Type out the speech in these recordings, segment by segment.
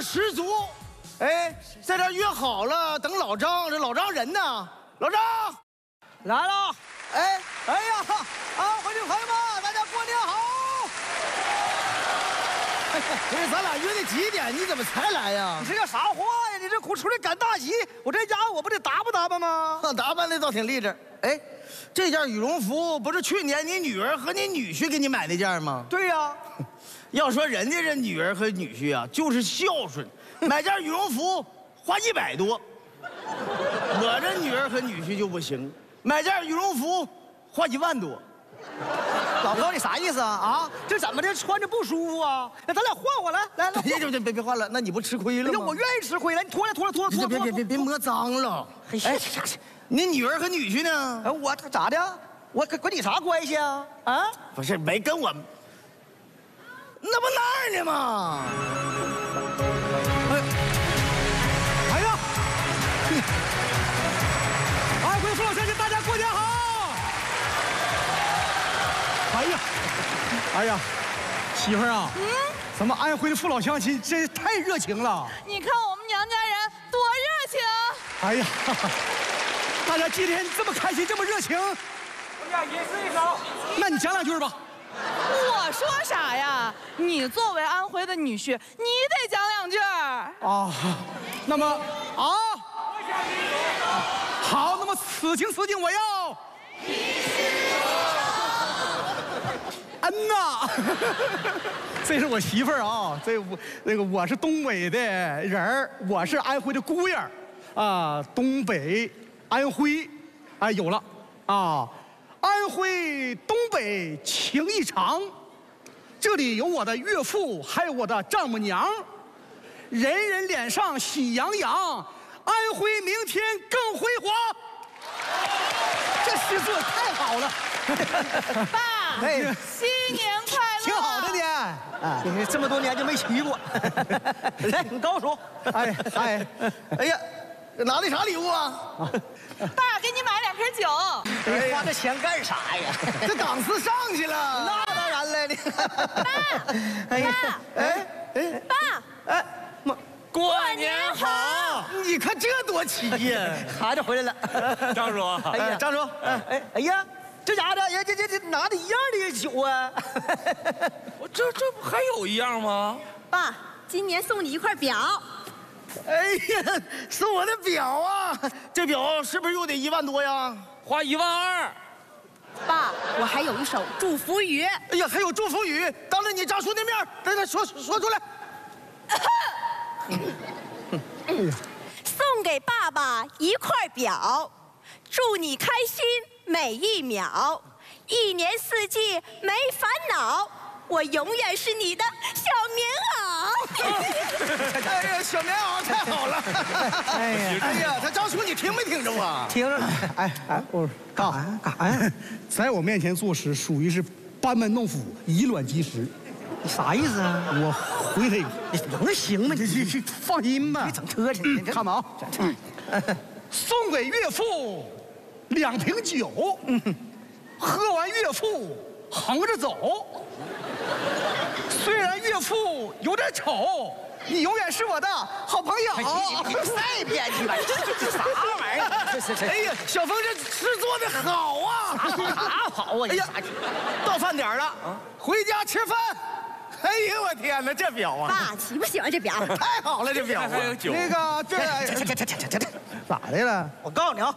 儿十足。哎，在这约好了，等老张。这老张人呢？老张来了。哎，哎呀，安徽的朋友们，大家过年好！不是，咱俩约的几点？你怎么才来呀你？这叫啥话呀？你这出来赶大集，我这家伙我不得打扮打扮吗？打扮的倒挺励志。哎，这件羽绒服不是去年你女儿和你女婿给你买那件吗？对呀，要说人家这女儿和女婿啊，就是孝顺，买件羽绒服 花一百多。我这女儿和女婿就不行，买件羽绒服花一万多。老婆你啥意思啊？啊，这怎么的？穿着不舒服啊？那咱俩换换来，来来。别别别别别换了，那你不吃亏了吗？那，我愿意吃亏，来，你脱了脱了脱了脱了。别别别别摸脏了。哎，你女儿和女婿呢？哎，我咋的？我跟跟你啥关系啊？啊？不是没跟我，那不那儿呢吗？哎哎呀！安徽父老乡亲，大家过年好！哎呀，哎呀，媳妇儿啊，嗯，咱们安徽的父老乡亲真是太热情了。你看我们娘家人多热情！哎呀，大家今天这么开心，这么热情，我俩吟诗一首。那你讲两句吧。我说啥呀？你作为安徽的女婿，你得讲两句。啊，那么啊，好，那么此情此景我要。嗯呐，这是我媳妇儿啊，这我那个我是东北的人，我是安徽的姑爷，啊，东北安徽，哎有了啊，安徽东北情谊长，这里有我的岳父，还有我的丈母娘，人人脸上喜洋洋，安徽明天更辉煌。这诗做的太好了，爸，哎，新年快乐！挺好的你这么多年就没骑过。来，你高手。哎哎，哎呀，拿的啥礼物啊？爸，给你买两瓶酒。你花这钱干啥呀？这档次上去了。那当然了，你。爸，爸，哎哎爸，哎，妈，过年好！你看这多齐呀！孩子回来了。张叔，哎呀，张叔，哎哎哎呀，这家伙的，呀这这这拿的一样的酒啊。我这这不还有一样吗？爸，今年送你一块表。哎呀，是我的表啊！这表是不是又得一万多呀？花一万二。爸，我还有一首祝福语。哎呀，还有祝福语，当着你张叔的面，来来说说出来。送给爸爸一块表，祝你开心每一秒，一年四季没烦恼，我永远是你的小棉袄。哎呀，小棉袄太好了！哎呀，哎呀，他张叔你听没听着啊？听着呢。哎哎，我干啥呀？干啥呀？在我面前做诗，属于是班门弄斧，以卵击石。你啥意思啊？我回他一个。你能行吗？你你你放心吧。别整车去。看吧啊，送给岳父两瓶酒，喝完岳父横着走。虽然岳父有点丑，你永远是我的好朋友。再编去吧，这这啥玩意儿？这这哎呀，小峰这诗做的好啊！啥好啊？哎呀，到饭点了，回家吃饭。哎呦我天哪，这表啊，爸喜不喜欢这表？太好了，这表有酒。那个这这这这这这这 咋的了？我告诉你啊，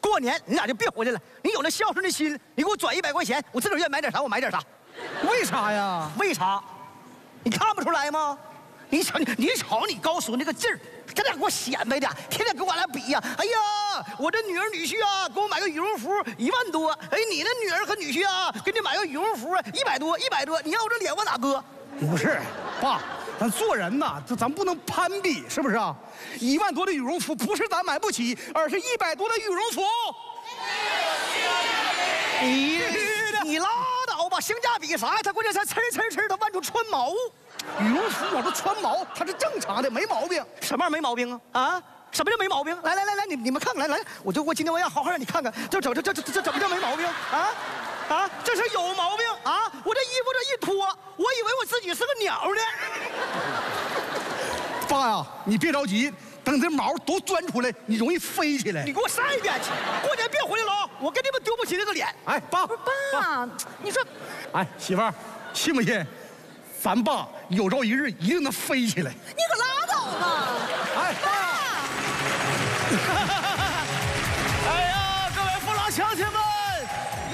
过年你俩就别回来了。你有那孝顺的心，你给我转一百块钱，我自个儿愿意买点啥我买点啥。为啥呀？为啥？你看不出来吗？你瞅你，你瞅你高叔那个劲儿，这俩给我显摆的，天天跟我俩比呀、哎呀，我这女儿女婿啊，给我买个羽绒服一万多，哎，你那女儿和女婿啊，给你买个羽绒服一百多，一百多，你让我这脸我哪搁？不是，爸，咱做人呐，这咱不能攀比，是不是啊？一万多的羽绒服不是咱买不起，而是一百多的羽绒服。性价比啥呀？他关键它呲儿呲儿呲儿的往出穿毛，羽绒服往出穿毛，它是正常的，没毛病。什么玩意儿没毛病啊？啊？什么叫没毛病？来来来来，你你们看看，来来，我就我今天我要好好让你看看，这这这这这这怎么叫没毛病啊？啊，这是有毛病啊！我这衣服这一脱，我以为我自己是个鸟呢。爸呀，你别着急，等这毛都钻出来，你容易飞起来你。给我上一边去！过年别回来了啊，我跟你们丢不起这个脸。哎，爸，爸，你说哎，媳妇儿，信不信？咱爸有朝一日一定能飞起来。你可拉倒吧！哎，爸，哎呀，各位父老乡亲们，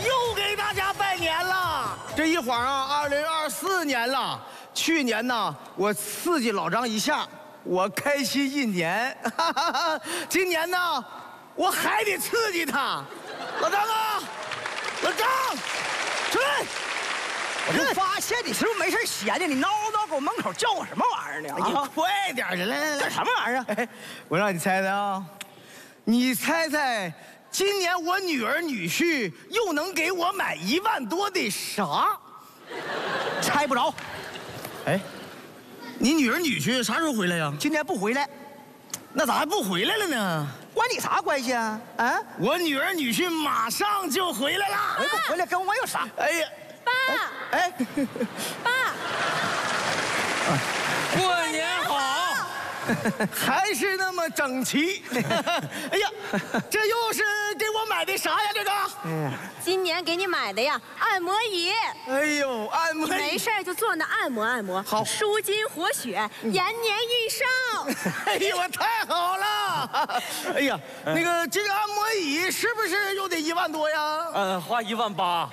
又给大家拜年了。这一晃啊，二零二四年了。去年呢，我刺激老张一下，我开心一年。今年呢，我还得刺激他。老张啊，老张，出来！我就发现你是不是没事闲的？你叨叨给我门口叫我什么玩意儿呢？哎呀啊，，快点儿去！来来来这，什么玩意儿我让你猜猜啊，你猜猜，今年我女儿女婿又能给我买一万多的啥？猜不着，哎，你女儿女婿啥时候回来呀？今天不回来，那咋还不回来了呢？关你啥关系啊？啊，我女儿女婿马上就回来了。回不回来跟我有啥？哎呀，爸，哎，爸，还是那么整齐。哎呀，这又是给我买的啥呀？这个？今年给你买的呀，按摩椅。哎呦，按摩没事儿就坐那按摩按摩，好舒筋活血，延年益寿。哎呦，我太好了！哎呀，那个这个按摩椅是不是又得一万多呀？嗯，花一万八，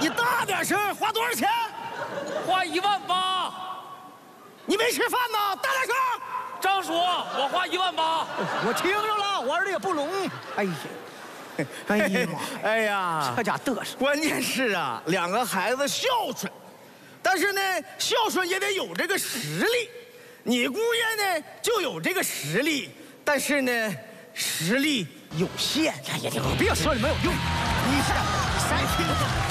你大点声，花多少钱？花一万八。你没吃饭呢？大点声！张叔，我花一万八。我听着了，我儿子也不聋。哎呀，哎呀妈 呀，哎呀这家嘚瑟。关键是啊，两个孩子孝顺，但是呢，孝顺也得有这个实力。你姑爷呢就有这个实力，但是呢，实力有限。哎呀，你别说了，没有用。你是谁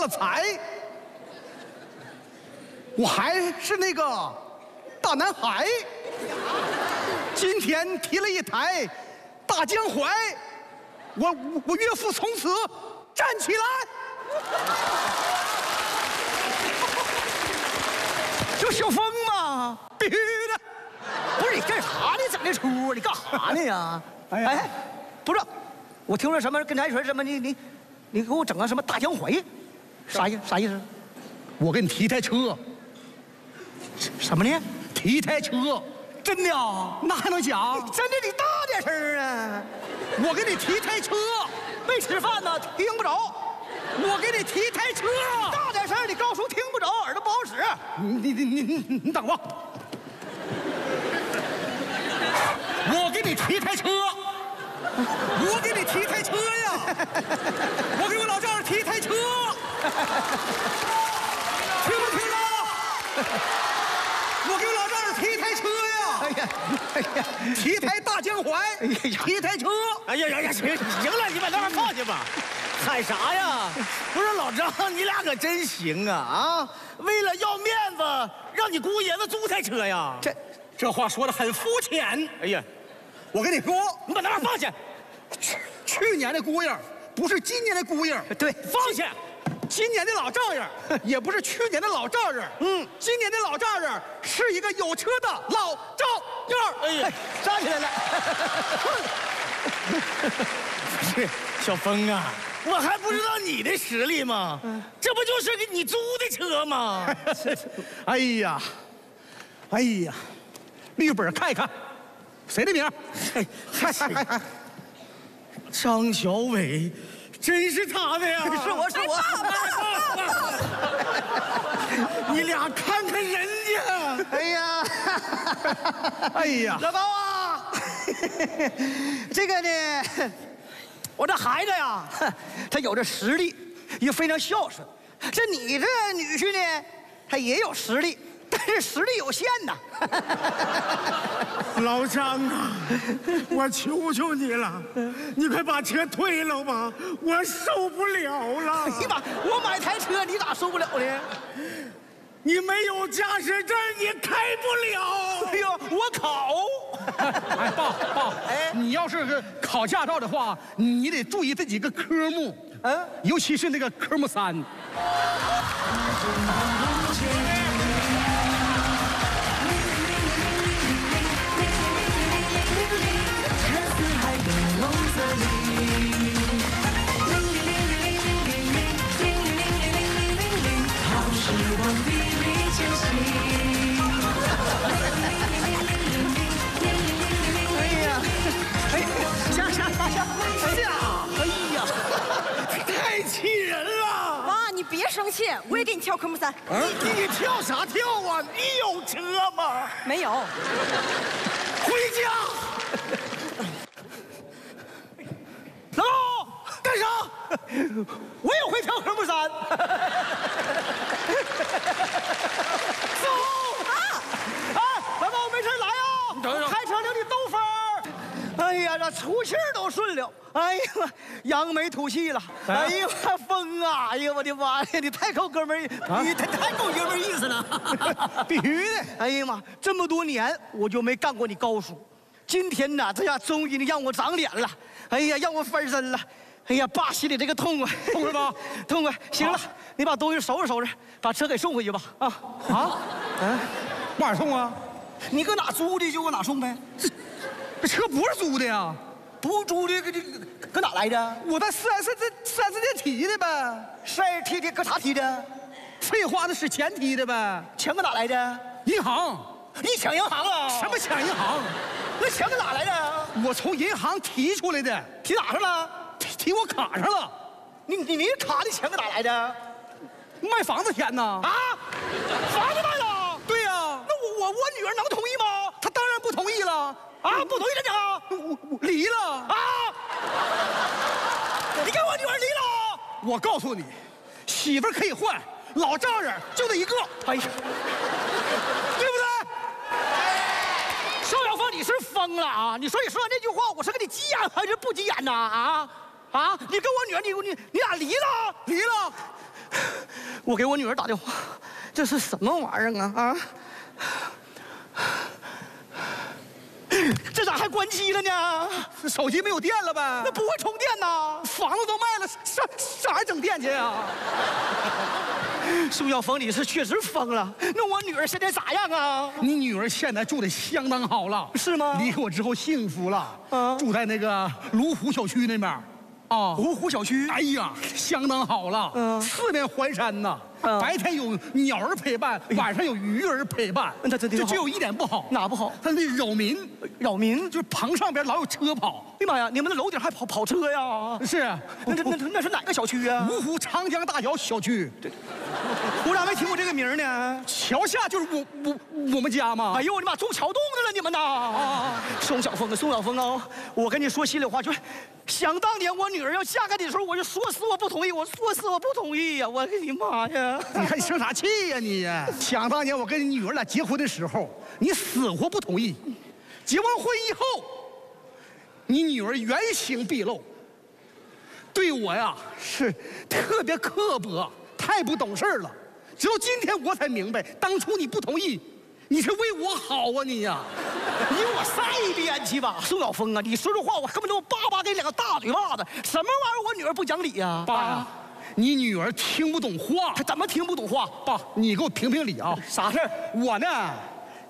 发了财。我还是那个大男孩，今天提了一台大江淮，我我我岳父从此站起来。这小峰吗？必须的。不是你干啥呢？整这出你干啥呢呀？哎呀哎，不是，我听说什么跟咱说什么你你你给我整个什么大江淮，啥意啥意思？我给你提台车，什么呢？提台车，真的啊？那还能假？真的你大点声啊！我给你提台车，没吃饭呢，听不着。我给你提台车。大点声，你高叔听不着，耳朵不好使。你你你你你等我，我给你提台车，我给你提台车呀，我给我老丈人提台车，听不听着？我给我老丈人提台车呀，哎呀，哎呀，提台大江淮，提台车。哎呀呀呀，行行了，你把那玩意儿放下吧。喊啥呀？不是老张，你俩可真行啊啊！为了要面子，让你姑爷子租台车呀？这这话说的很肤浅。哎呀，我跟你说，你把那玩意儿放下，去去年的姑爷不是今年的姑爷，对，放下！今年的老丈人 也不是去年的老丈人，嗯，今年的老丈人是一个有车的老丈人。哎呀，站起来了。是 小峰啊，我还不知道你的实力吗？这不就是给你租的车吗？哎呀，哎呀，绿本看一看，谁的名？张小伟，真是他的呀！是我是我。你俩看看人家，哎呀，哎呀，老高啊，这个呢，我这孩子呀，他有着实力，也非常孝顺，这你这女婿呢，他也有实力，但是实力有限呐。老张啊，我求求你了，你快把车退了吧，我受不了了。哎呀妈，我买台车，你咋受不了呢？你没有驾驶证，你开不了。哎呦，我考。哎，爸爸，哎，你要是是考驾照的话，你得注意这几个科目，嗯，尤其是那个科目三。我也会跳科目三。走啊！哎，老高，没事来啊、等等开车领你兜风儿。哎呀，这出气儿都顺了。哎呀，扬眉吐气了。哎呀，风啊！哎呀，我的妈呀，你太够哥们儿，你太太够哥们儿意思了。必须的。哎呀妈，这么多年我就没干过你高叔，今天呐，这下终于让我长脸了。哎呀，让我翻身了。哎呀，爸心里这个痛快，痛快吧？痛快。行了，你把东西收拾收拾，把车给送回去吧。啊啊，嗯，往哪送啊？你搁哪租的就搁哪送呗。这车不是租的呀，不租的搁这搁哪来的？我在四 S 这四 S 店提的呗。事儿提的搁啥提的？废话，那是钱提的呗。钱搁哪来的？银行？你抢银行啊？什么抢银行？那钱搁哪来的？我从银行提出来的，提哪去了？提提我卡上了。你你你卡的钱搁哪来的？卖房子钱呢？啊，房子卖了？对呀、那我我我女儿能同意吗？她当然不同意了。啊，不同意这讲我我离了。啊！你跟我女儿离了？我告诉你，媳妇儿可以换，老丈人就那一个。哎呀，对不对？邵晓峰，你是疯了啊！你说你说完这句话，我是给你急眼还是不急眼呢？啊啊！你跟我女儿，你你你俩离了？离了。我给我女儿打电话，这是什么玩意儿啊啊！这咋还关机了呢？手机没有电了呗？那不会充电呐？房子都卖了，上上哪整电去啊？苏晓峰，你是确实疯了。那我女儿现在咋样啊？你女儿现在住的相当好了，是吗离开我之后幸福了，啊住在那个卢湖小区那边儿，啊，芜湖小区。哎呀，相当好了，嗯。四面环山呐，嗯白天有鸟儿陪伴，晚上有鱼儿陪伴，那这挺好就只有一点不好，哪不好？它那扰民，扰民。就是棚上边老有车跑，哎呀妈呀，你们的楼顶还跑跑车呀？是，那那那那是哪个小区啊？芜湖长江大桥小区，我咋没听过这个名儿呢？桥下就是我我我们家嘛，哎呦我的妈，住桥洞的了你们呐！啊，宋晓峰啊，宋晓峰啊，我跟你说心里话，就是想当年我女儿要嫁给你的时候，我就说死我不同意，我说死我不同意呀！我的妈呀！你看你生啥气呀你？想当年我跟你女儿俩结婚的时候，你死活不同意。结完婚以后，你女儿原形毕露，对我呀是特别刻薄，太不懂事儿了。直到今天我才明白，当初你不同意，你是为我好啊你呀、你给我塞一边去吧，宋晓峰啊！你说这话，我恨不得我叭叭给你两个大嘴巴子！什么玩意儿？我女儿不讲理呀、爸呀，你女儿听不懂话她。怎么听不懂话？爸，你给我评评理啊！啥事儿？我呢，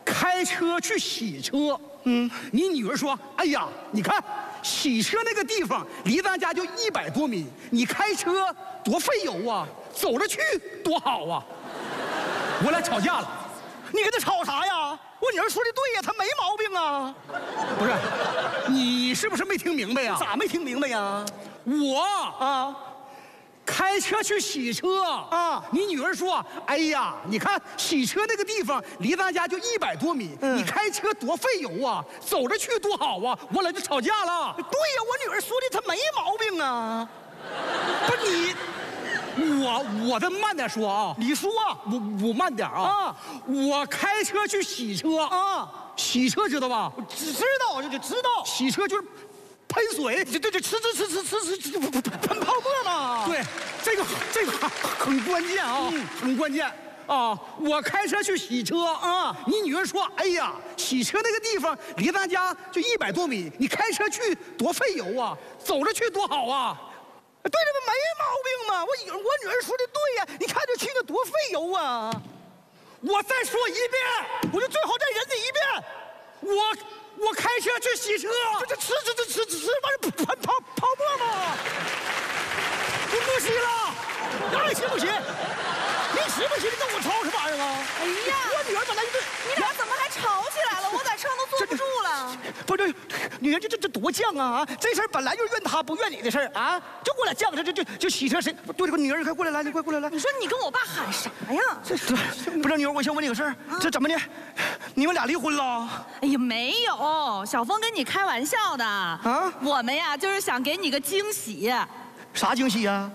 开车去洗车。嗯，你女儿说：“哎呀，你看洗车那个地方离咱家就一百多米，你开车多费油啊，走着去多好啊。”我俩吵架了，你跟他吵啥呀？我女儿说的对呀，她没毛病啊！不是？你是不是没听明白呀？咋没听明白呀？我啊，开车去洗车啊你女儿说：“哎呀，你看洗车那个地方离咱家就一百多米，嗯你开车多费油啊，走着去多好啊。”我俩就吵架了。对呀，我女儿说的她没毛病啊。不是你，我我再慢点说啊，你说我我慢点啊啊我开车去洗车啊，洗车知道吧？只知道就就知道，洗车就是喷水，这这这吃吃吃吃吃吃吃喷泡沫嘛。对，这个这个很关键啊，很关键啊！我开车去洗车啊，你女儿说：“哎呀，洗车那个地方离咱家就一百多米，你开车去多费油啊，走着去多好啊对这不没毛病吗？我女我女儿说的对呀，你看这去那多费油啊！！”我再说一遍，我就最后再忍你一遍，我我开车去洗车，这这吃吃吃吃吃吃完了喷泡泡沫吗。你不洗了？那你行不行？你行不行？你跟我吵什么玩意儿啊？哎呀我女儿本来就你俩怎么还吵起来了？我在车上都坐不住了。不是，女人这这这多犟啊！啊，这事儿本来就是怨她不怨你的事儿啊，就我俩犟着，就就就洗车谁？对这个女儿，你快过来，来，你快过来，来。你说你跟我爸喊啥呀？这这不是女儿，我想问你个事儿，这怎么的？你们俩离婚了？哎呀，没有，小峰跟你开玩笑的啊。我们呀，就是想给你个惊喜。啥惊喜呀？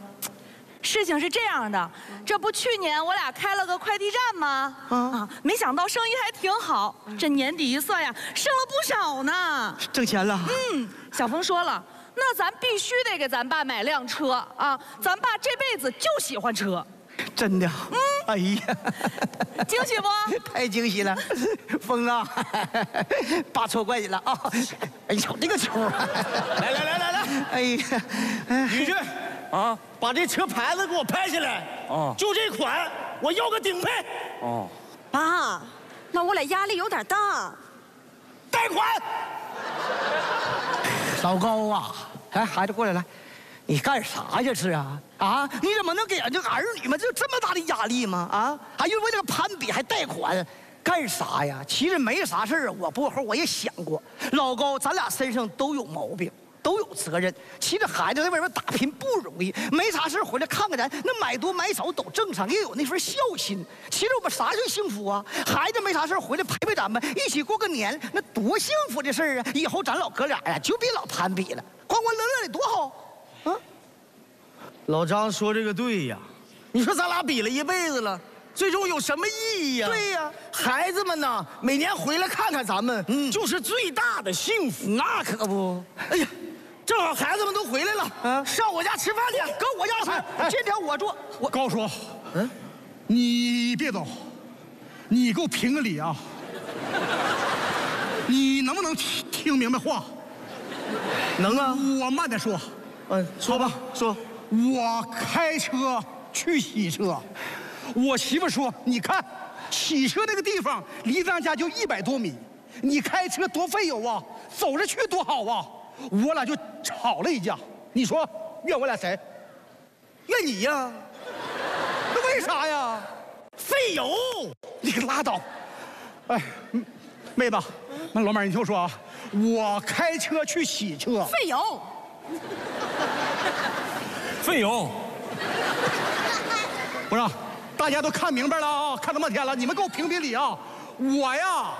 事情是这样的，这不去年我俩开了个快递站吗？啊，没想到生意还挺好，这年底一算呀，剩了不少呢。挣钱了？嗯，小峰说了，那咱必须得给咱爸买辆车啊，咱爸这辈子就喜欢车，真的？嗯。哎呀，惊喜不？太惊喜了，峰啊，爸错怪你了啊！哎，瞅这个球儿，来来来来来，哎呀，女婿，啊，把这车牌子给我拍下来。哦就这款，我要个顶配，哦，爸，那我俩压力有点大。贷款。老高啊，来，孩子过来来，你干啥呀？是啊啊！你怎么能给俺这儿女们就这么大的压力吗？啊，还因为这个攀比还贷款，干啥呀？其实没啥事儿啊，我过后我也想过，老高，咱俩身上都有毛病。都有责任。其实孩子在外边打拼不容易，没啥事回来看看咱，那买多买少都正常，也有那份孝心。其实我们啥最幸福啊？孩子没啥事回来陪陪咱们，一起过个年，那多幸福的事儿啊！以后咱老哥俩呀，就别老攀比了，快快乐乐的多好。啊，老张说这个对呀，你说咱俩比了一辈子了，最终有什么意义呀？对呀孩子们呢，每年回来看看咱们，嗯就是最大的幸福。那可不。哎呀，正好孩子们都回来了，啊上我家吃饭去，搁我家吃，今天我做，我高叔，嗯，你别走，你给我评个理啊！你能不能听听明白话？能啊，我慢点说。嗯，说吧，说。我开车去洗车，我媳妇说：“你看，洗车那个地方离咱家就一百多米，你开车多费油啊，走着去多好啊！”我俩就吵了一架。你说怨我俩谁？怨你呀，那为啥呀？费油。你可拉倒！哎，嗯妹子，那老妹儿，你听我说啊，我开车去洗车，费油。费油，不是，大家都看明白了啊，看这么半天了，你们给我评评理啊！我呀，